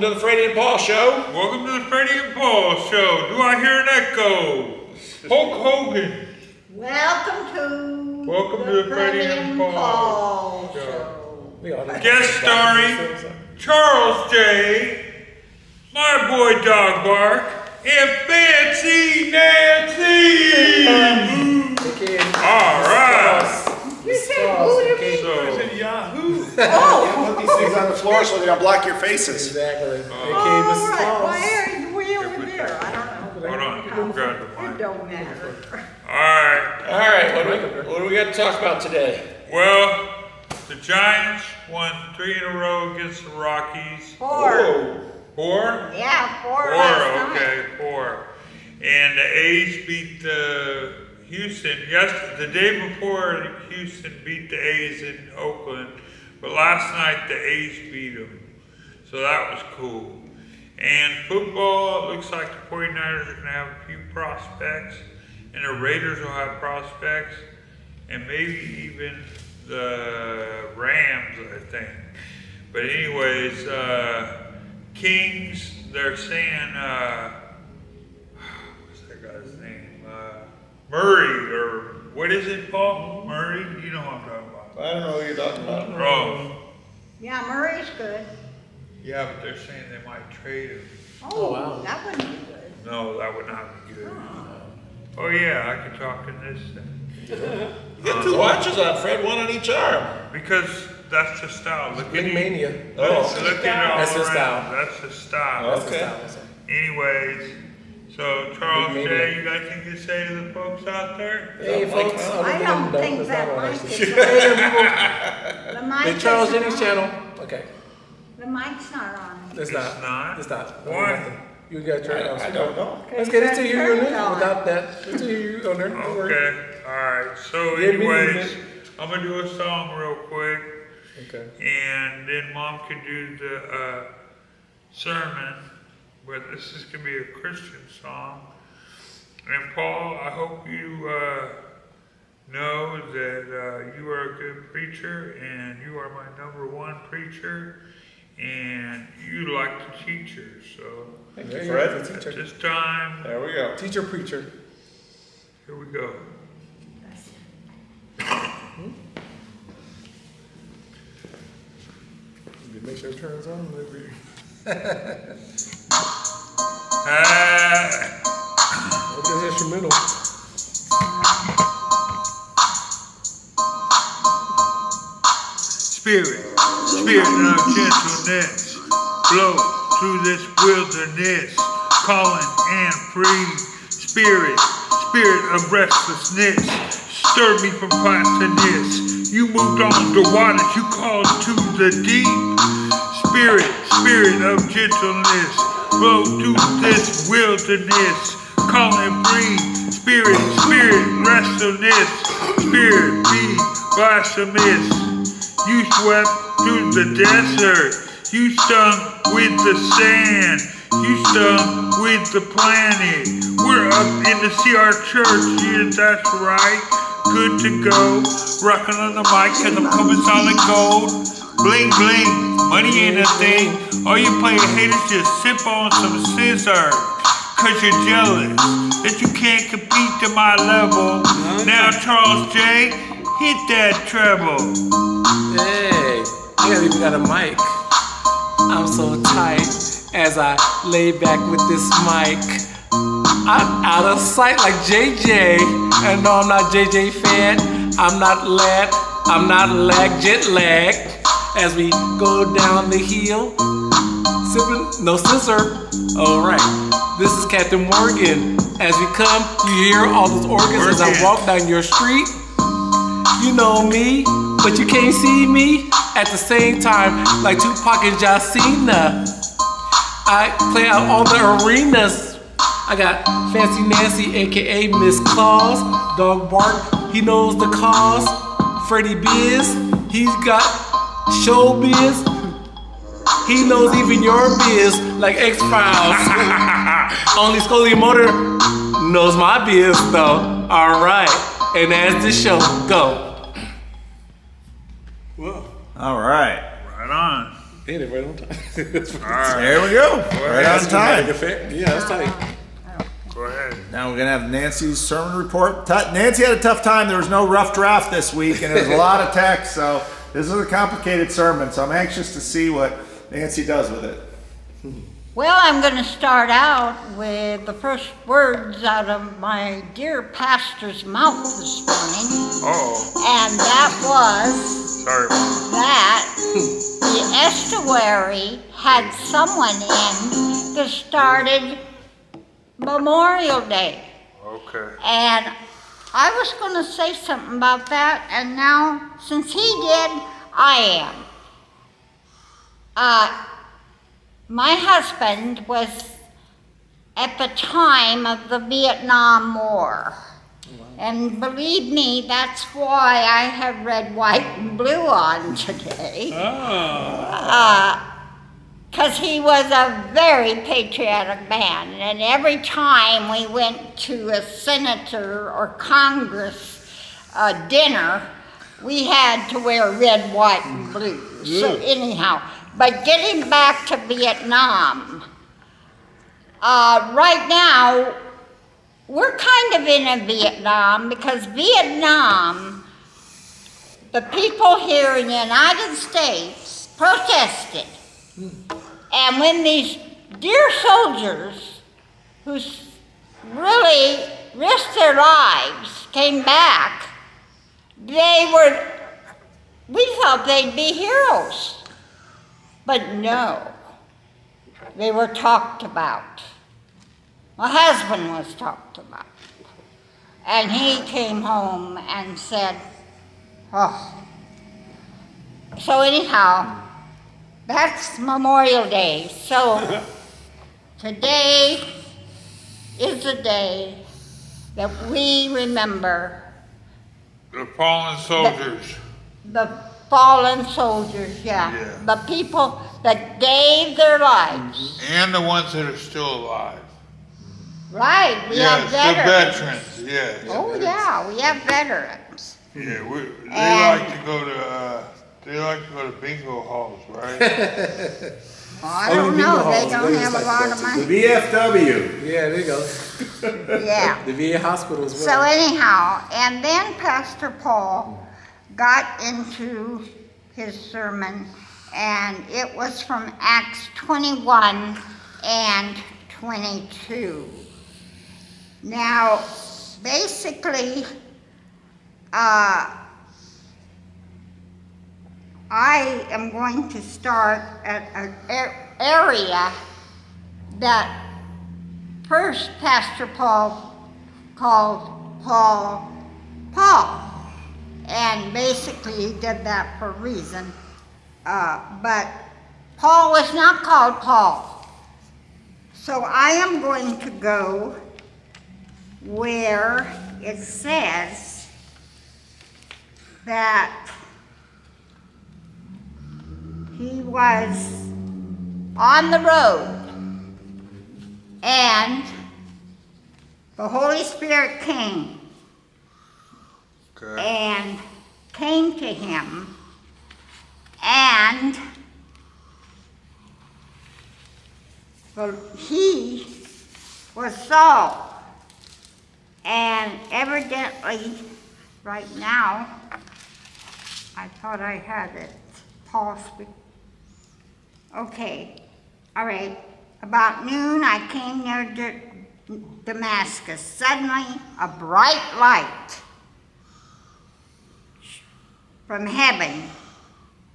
Welcome to the Freddie and Paul Show. Welcome to the Freddie and Paul Show. Do I hear an echo? Hulk Hogan. Welcome to Welcome to the Freddie and Paul Show. We all just- Guest starring Charles J. My boy Dog Bark and Fancy Nancy. All right. You said who to me? So, Yahoo! Oh, Put these things on the floor so they don't block your faces. Exactly. all AKA Mrs. right. Claus. Why are we over there? I don't know. hold on. Grab the It don't matter. All right. All right, what do, we, what do we got to talk about today? Well, the Giants won three in a row against the Rockies. Four. Four? Yeah, four, Four, last night. okay, four. And the A's beat the Houston, yes, the day before Houston beat the A's in Oakland, but last night the A's beat them. So that was cool. And football, it looks like the 49ers are going to have a few prospects, and the Raiders will have prospects, and maybe even the Rams, I think. But anyways, uh, Kings, they're saying, uh, what's that guy's name? Uh, Murray, or what is it, Paul? Murray? You know what I'm talking about. I don't know what you're talking about. Oh, Yeah, Murray's good. yeah, but they're saying they might trade him. Oh, oh wow. that wouldn't be good. No, that would not be good. Oh yeah, I could talk in this thing. You got two uh, watches on, Fred, one on each arm. Because that's the style. Look at Mania. Look, Oh, look at all That's his style. That's the style. Okay. That's the style. Anyways, so Charles Big J, you got anything to say to the folks out there? Hey, Like, folks. I don't no, think that's that not what I mic is Hey, on. The The Charles is Jennings on. channel. Okay. The mic's not on. It's It's not. not? It's not. Why? You got your turn it. I don't know. Let's get it to Okay, you turn on there without that. Let's hear you on there. Don't worry. Okay, alright, so anyways. I'm gonna do a song real quick, Okay. and then mom can do the, uh, sermon, but this is gonna be a Christian song. And Paul, I hope you, uh, know that, uh, you are a good preacher, and you are my number one preacher, and you like the teacher, so Thank you, Fred. The at this time, There we go. Teacher preacher. here we go. Make sure it turns on. Maybe. Is instrumental? Spirit, spirit of gentleness, blow through this wilderness, calling and free. Spirit, spirit of restlessness, stir me from past You moved on the waters, you called to the deep. Spirit, of gentleness, blow through this wilderness, calling free. Spirit, spirit, restlessness, spirit, be blasphemous. You swept through the desert. You stung with the sand. You stung with the planet. We're up in the CR church. Yeah, that's right. Good to go. Rocking on the mic cause I'm coming solid gold. Bling bling. Money ain't a thing. All you player haters just sip on some scissor. Cause you're jealous that you can't compete to my level. Now Charles J, hit that treble. Hey, you haven't even got a mic. I'm so tight as I lay back with this mic. I'm out of sight like JJ. And no, I'm not JJ fan. I'm not lad. I'm not lag, jet lag. As we go down the hill, sipping no scissor. Alright, this is Captain Morgan. As we come, you hear all those organs as I walk down your street. You know me, but you can't see me at the same time like Tupac and Jacina. I play out all the arenas. I got Fancy Nancy, aka Miss Claus, Dog Bark, he knows the cause. Freddie Biz, he's got showbiz. He knows even your biz, like X Files. Only Scully Mulder knows my biz, though. All right, and as the show go. All right. Right on. Hit it right on time. All right. what- There we go. Right on time. Yeah, that's tight. Go ahead. Now we're gonna have Nancy's sermon report. Nancy had a tough time. There was no rough draft this week, and there was a lot of text. So this is a complicated sermon. So I'm anxious to see what Nancy does with it. Well, I'm going to start out with the first words out of my dear pastor's mouth this morning, Oh, and that was sorry. that the estuary had someone in that started Memorial Day. Okay. And I was going to say something about that, and now, since he did, I am. Uh, my husband was at the time of the Vietnam War. And believe me, that's why I have red, white, and blue on today. Because he was a very patriotic man. And every time we went to a senator or Congress uh, dinner, we had to wear red, white, and blue. So, anyhow, but getting back to Vietnam, uh, right now, we're kind of in a Vietnam because Vietnam, the people here in the United States protested. And when these dear soldiers who really risked their lives came back, they were, we thought they'd be heroes. But no, they were talked about. My husband was talked about. And he came home and said, oh. So, anyhow, that's Memorial Day. So, today is the day that we remember The fallen soldiers. the fallen soldiers, yeah. Yeah. The people that gave their lives. And the ones that are still alive. Right, we have Yes, the veterans. veterans, yes. Oh, yeah, we have veterans. Yeah, we, they And- like to go to, uh, they like to go to bingo halls, right? Well, I don't you know, know, they don't they have a just lot like of The money. VFW. Yeah, there you go. Yeah. The VA hospital as So anyhow, and then Pastor Paul got into his sermon, and it was from Acts 21 and 22. Now, basically, uh, I am going to start at an area that first Pastor Paul called Paul Paul. And basically, he did that for a reason. Uh, but Paul was not called Paul. So I am going to go where it says that he was on the road and the Holy Spirit came Okay. and came to him and the, he was Saul. And evidently, right now, I thought I had it. Paul. Okay, all right. About noon, I came near Da- Damascus. Suddenly, a bright light from heaven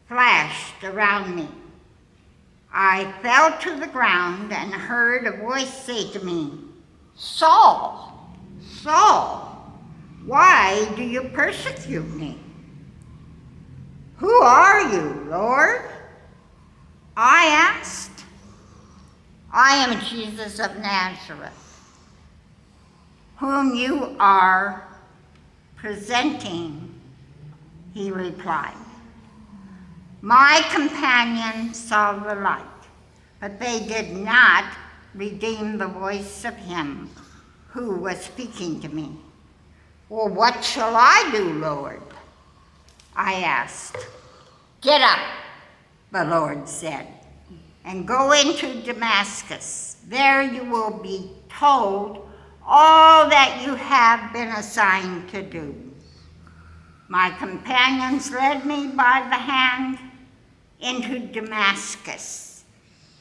flashed around me. I fell to the ground and heard a voice say to me, Saul, Saul, why do you persecute me? Who are you, Lord? I asked. I am Jesus of Nazareth, whom you are presenting, he replied. My companions saw the light, but they did not redeem the voice of him who was speaking to me. Well, what shall I do, Lord? I asked. Get up. The Lord said, and go into Damascus. There you will be told all that you have been assigned to do. My companions led me by the hand into Damascus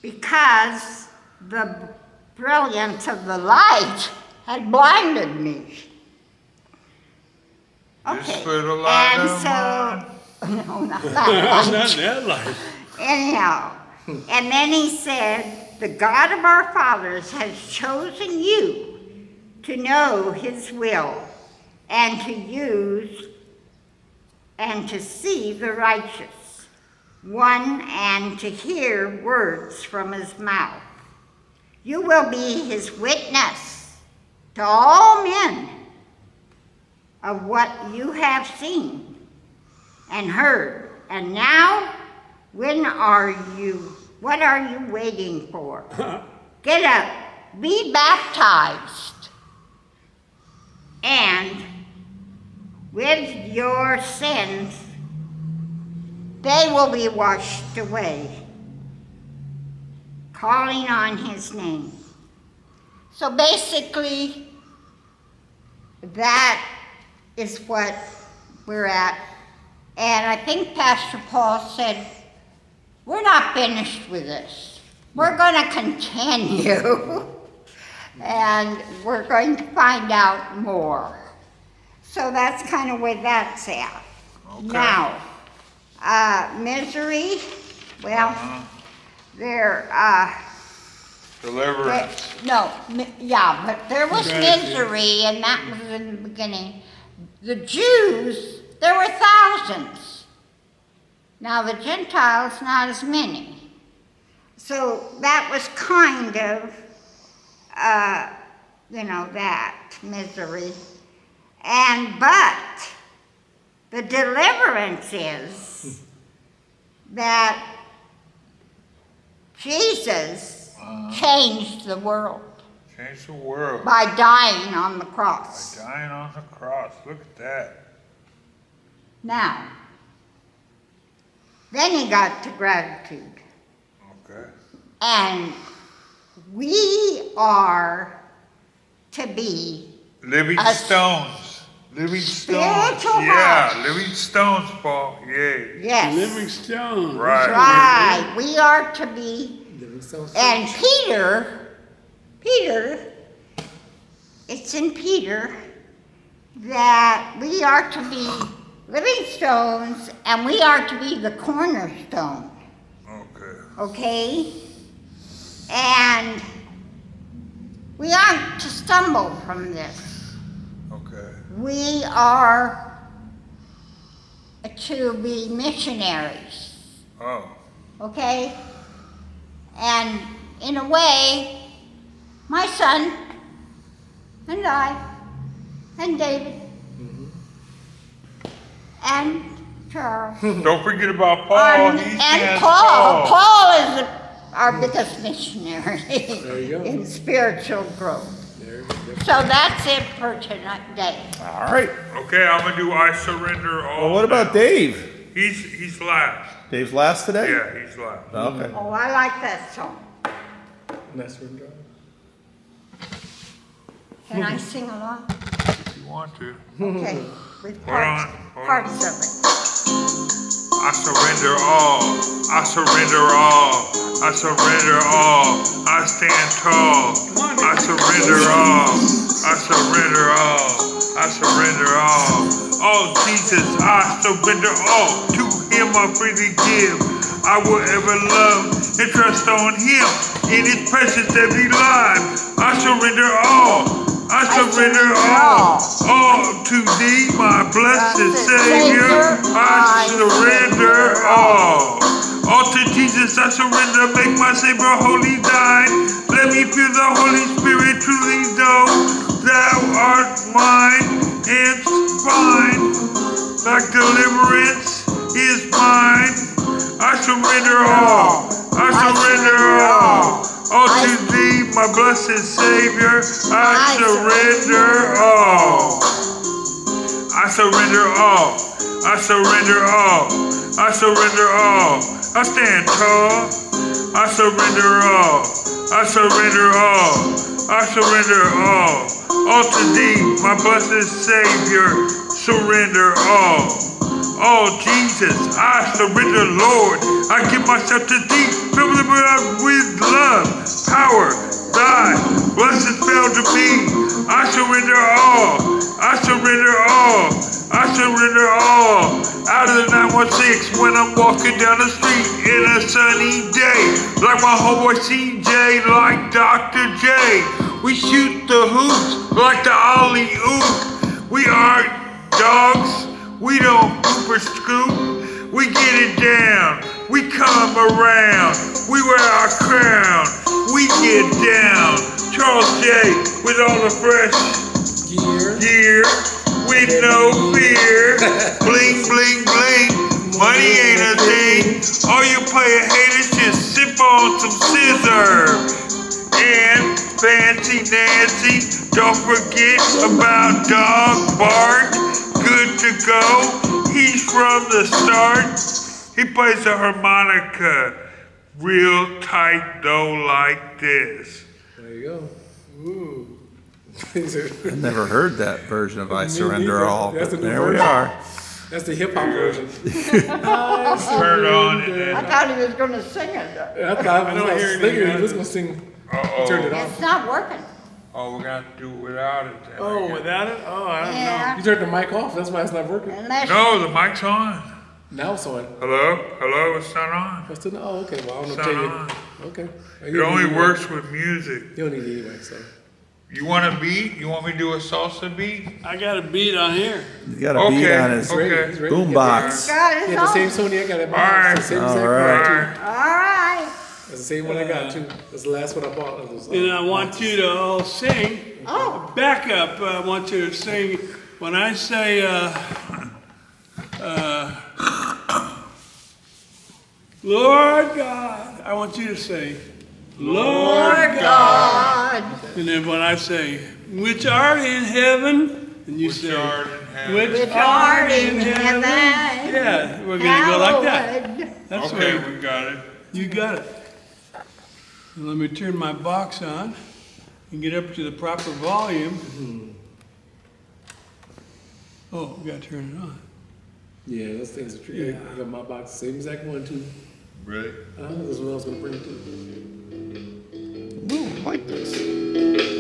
because the brilliance of the light had blinded me. Just Okay, for and so, no, not that light. Not that light. Anyhow, and then he said, The God of our fathers has chosen you to know his will and to use and to see the righteous one and to hear words from his mouth. You will be his witness to all men of what you have seen and heard. And now, when are you, what are you waiting for? Get up, be baptized, and with your sins, they will be washed away, calling on his name. So basically, that is what we're at. And I think Pastor Paul said, we're not finished with this. We're going to continue. and we're going to find out more. So that's kind of where that's at. Now, uh, misery, well, there, uh, Deliverance. but- No, yeah, but there was misery, and that was in the beginning. The Jews, there were thousands. Now the Gentiles, not as many. So that was kind of, uh, you know, that misery. And but the deliverance is that Jesus changed the world Changed the world. by dying on the cross. By dying on the cross. Look at that. Now, then he got to gratitude. Okay. And we are to be Living stones. Living stones. spiritual Yeah, house. living stones, Paul. Yeah. Yes. Living stones. Right. Right. We are to be, Living and Peter, Peter, it's in Peter that we are to be living stones and we are to be the cornerstone, Okay. okay? And we aren't to stumble from this. Okay. We are to be missionaries. Oh. okay? And in a way, my son and I and David and Charles Don't forget about Paul. are- He's and Man's Paul. Paul is the- our biggest missionary There you go. in spiritual growth. There you go. So that's it for tonight. All right. Okay, I'm gonna do I surrender all. Well, what about now. Dave? He's he's last. Dave's last today? Yeah, he's last. Oh, okay. Oh, I like that song. Nice one, John. Can I sing along? If you want to. Okay, on, parts, parts of it. I surrender all. I surrender all. I surrender all. I stand tall. I surrender all. I surrender all. I surrender all. Oh Jesus, I surrender all. To Him I freely give. I will ever love and trust on Him in His precious every life. I surrender all. I surrender all. All to Thee, my blessed Savior. I surrender all. All to Jesus I surrender, make my Savior holy thine. Let me feel the Holy Spirit truly know thou art mine and fine. Like deliverance is mine. I surrender all. I surrender all. All to thee, my blessed Savior. I surrender all. I surrender all. I surrender all. I surrender all. I stand tall. I surrender all. I surrender all. I surrender all. All to thee, my blessed Savior. Surrender all. Oh Jesus, I surrender, Lord. I give myself to thee. Fill me with love, power, thy blessed fell to me. I surrender all. I surrender all. I surrender all. Out of the 916 when I'm walking down the street in a sunny day. Like my homeboy CJ, like Dr. J. We shoot the hoops like the alley-oop. We aren't dogs. We don't poop or scoop. We get it down. We come around. We wear our crown. We get down. Charles J. with all the fresh Gear. gear with no fear. bling, bling, bling. Money ain't a thing. All you player haters just sip on some scissor. And Fancy Nancy, don't forget about Dog Bark. Good to go. He's from the start. He plays the harmonica real tight though like this. There you go. Ooh. I've never heard that version of I Me Surrender neither. All. That's But a new there we are. That's the hip hop version. Turn it on and. I thought he was gonna sing it. I thought I was don't hear thinking he was gonna sing. Uh-oh. Turn it off. It's not working. Oh, we're gonna have to do it without it then. Oh, without it? Oh, I don't know. Yeah. You turned the mic off. That's why it's not working. Unless No, the mic's on. Now it's on. Hello? Hello? It's not on. What's the? Oh, okay. Well, I don't know. It's Tell not you. on. Okay. It only works with music. You don't need it anyway. So. You want a beat? You want me to do a salsa beat? I got a beat on here. He's got a beat Okay, on his okay. He's ready. boombox. God, it's Yeah, the same on. Sony I got at my All house. right. The same All exact right. one, too. Alright. All right. That's the same one I got too. That's the last one I bought. It was, uh, And I want you to all sing. Oh, Back up. I want you to sing. When I say, uh, uh, Lord God, I want you to say, Lord God. And then when I say, which art in heaven, and you Which say, art which which art in heaven. Yeah, we're gonna go like that. hallowed. That's Okay, right. we got it. You got it. Now let me turn my box on and get up to the proper volume. Oh, we gotta turn it on. yeah, those things are true. Yeah. I got my box, same exact one too. Right. Uh, this one I was gonna bring too. Ooh, I like this.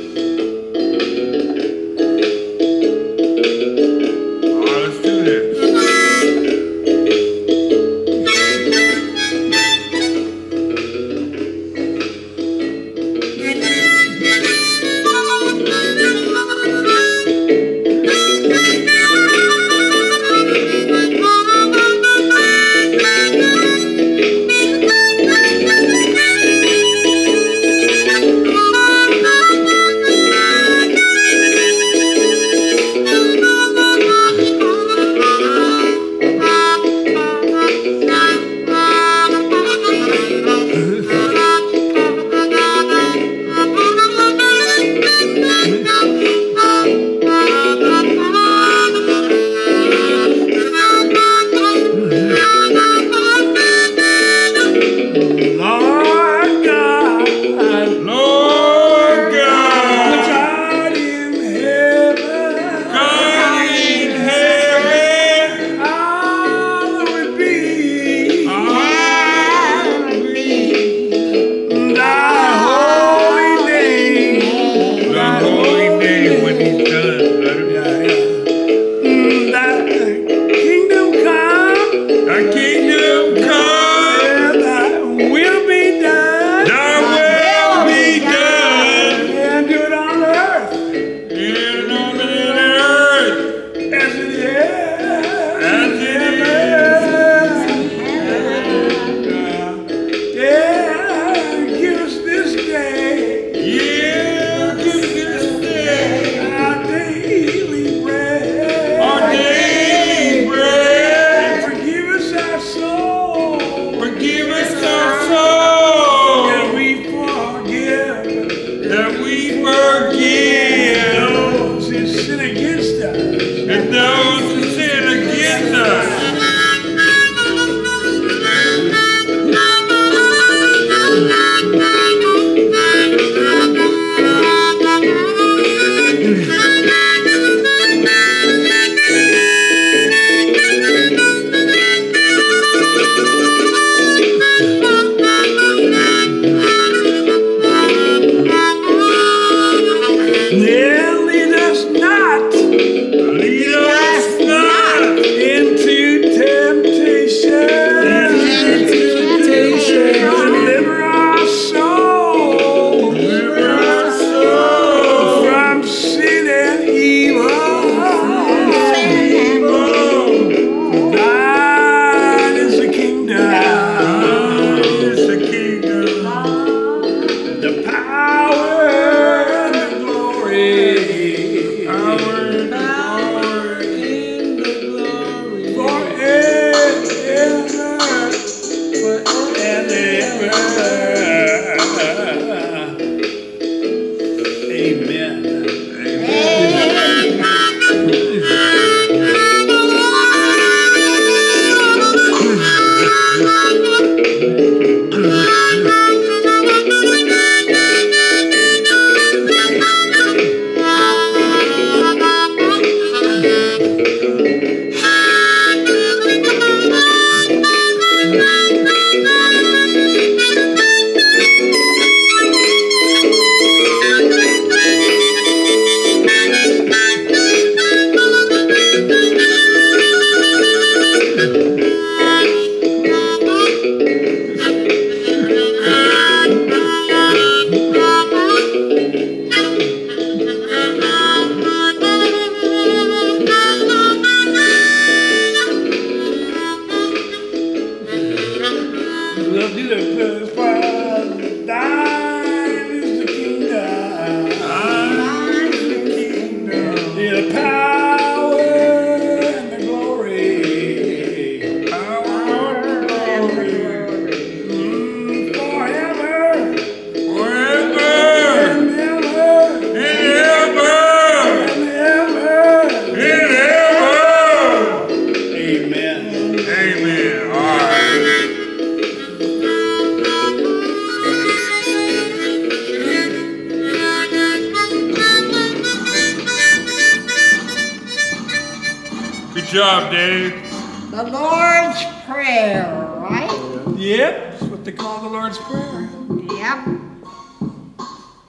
Call the Lord's Prayer. Yep.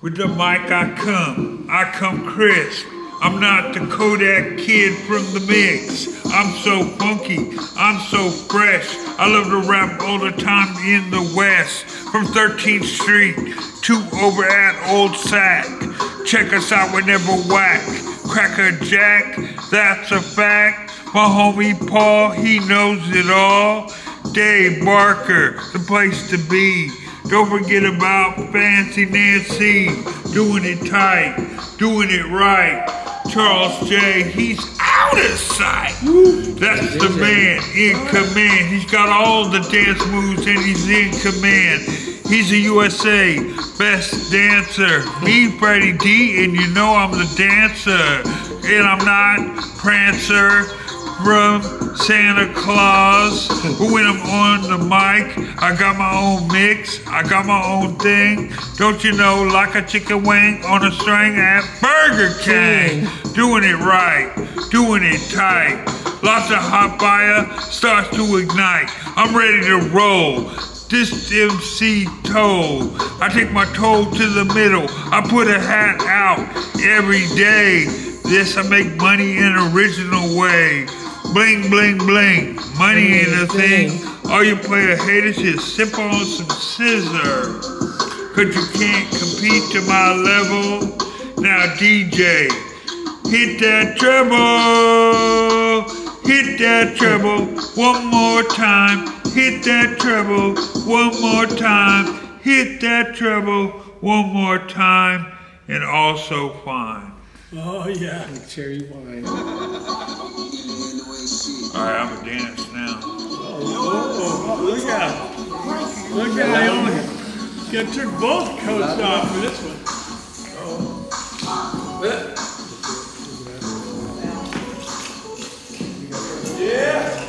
With the mic I come. I come crisp. I'm not the Kodak kid from the mix. I'm so funky. I'm so fresh. I love to rap all the time in the West. From 13th Street to over at Old Sac. Check us out whenever whack. Cracker Jack, that's a fact. My homie Paul, he knows it all. Dave Barker, the place to be. Don't forget about Fancy Nancy, doing it tight, doing it right. Charles J, he's out of sight. That's the man in command. He's got all the dance moves and he's in command. He's a USA best dancer. Me, Freddie D, and you know I'm the dancer. And I'm not Prancer from Santa Claus. But when I'm on the mic, I got my own mix, I got my own thing. Don't you know, like a chicken wing on a string at Burger King. Doing it right, doing it tight. Lots of hot fire starts to ignite. I'm ready to roll. This MC toe. I take my toe to the middle. I put a hat out every day. This I make money in original way. Bling, bling, bling. Money ain't a thing. All you player haters just sip on some scissor. Cause you can't compete to my level. Now DJ, hit that treble. Hit that treble one more time. Hit that treble one more time. Hit that treble one more time. And also fine. Oh, yeah. Cherry wine. Alright, I'm a dance now. Oh, look out. Look out. I only got took both coats off for this one. Yeah.